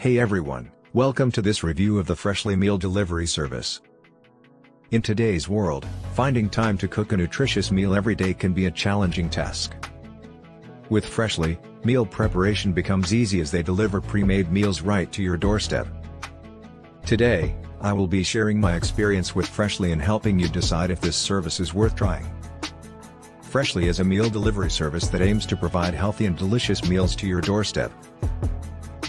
Hey everyone, welcome to this review of the Freshly Meal Delivery Service. In today's world, finding time to cook a nutritious meal every day can be a challenging task. With Freshly, meal preparation becomes easy as they deliver pre-made meals right to your doorstep. Today, I will be sharing my experience with Freshly and helping you decide if this service is worth trying. Freshly is a meal delivery service that aims to provide healthy and delicious meals to your doorstep.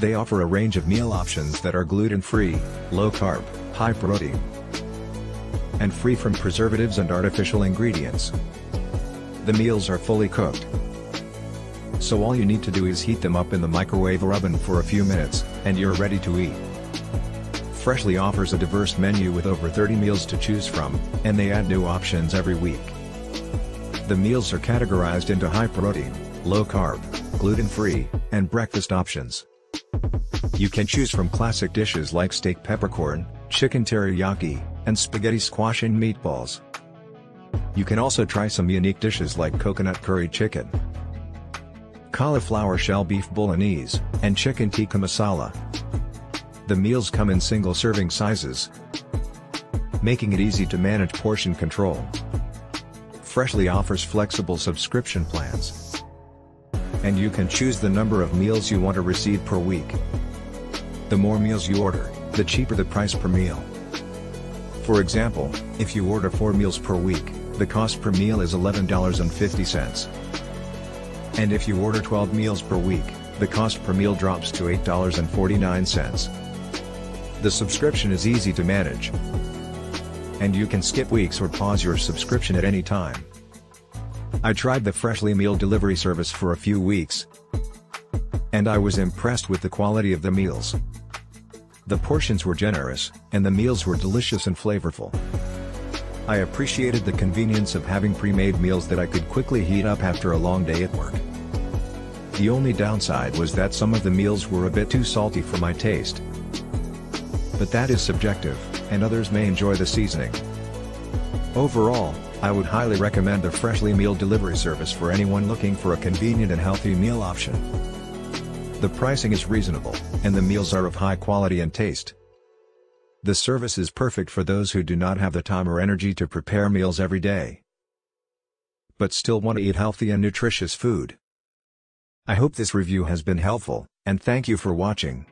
They offer a range of meal options that are gluten-free, low-carb, high-protein, and free from preservatives and artificial ingredients. The meals are fully cooked. So all you need to do is heat them up in the microwave or oven for a few minutes, and you're ready to eat. Freshly offers a diverse menu with over 30 meals to choose from, and they add new options every week. The meals are categorized into high protein, low carb, gluten-free, and breakfast options. You can choose from classic dishes like steak peppercorn, chicken teriyaki, and spaghetti squash and meatballs. You can also try some unique dishes like coconut curry chicken, cauliflower shell beef bolognese, and chicken tikka masala. The meals come in single serving sizes, making it easy to manage portion control. Freshly offers flexible subscription plans. And you can choose the number of meals you want to receive per week. The more meals you order, the cheaper the price per meal. For example, if you order 4 meals per week, the cost per meal is $11.50. And if you order 12 meals per week, the cost per meal drops to $8.49. The subscription is easy to manage. And you can skip weeks or pause your subscription at any time. I tried the Freshly meal delivery service for a few weeks. And I was impressed with the quality of the meals. The portions were generous, and the meals were delicious and flavorful. I appreciated the convenience of having pre-made meals that I could quickly heat up after a long day at work. The only downside was that some of the meals were a bit too salty for my taste. But that is subjective, and others may enjoy the seasoning. Overall, I would highly recommend the Freshly meal delivery service for anyone looking for a convenient and healthy meal option. The pricing is reasonable, and the meals are of high quality and taste. The service is perfect for those who do not have the time or energy to prepare meals every day, but still want to eat healthy and nutritious food. I hope this review has been helpful, and thank you for watching.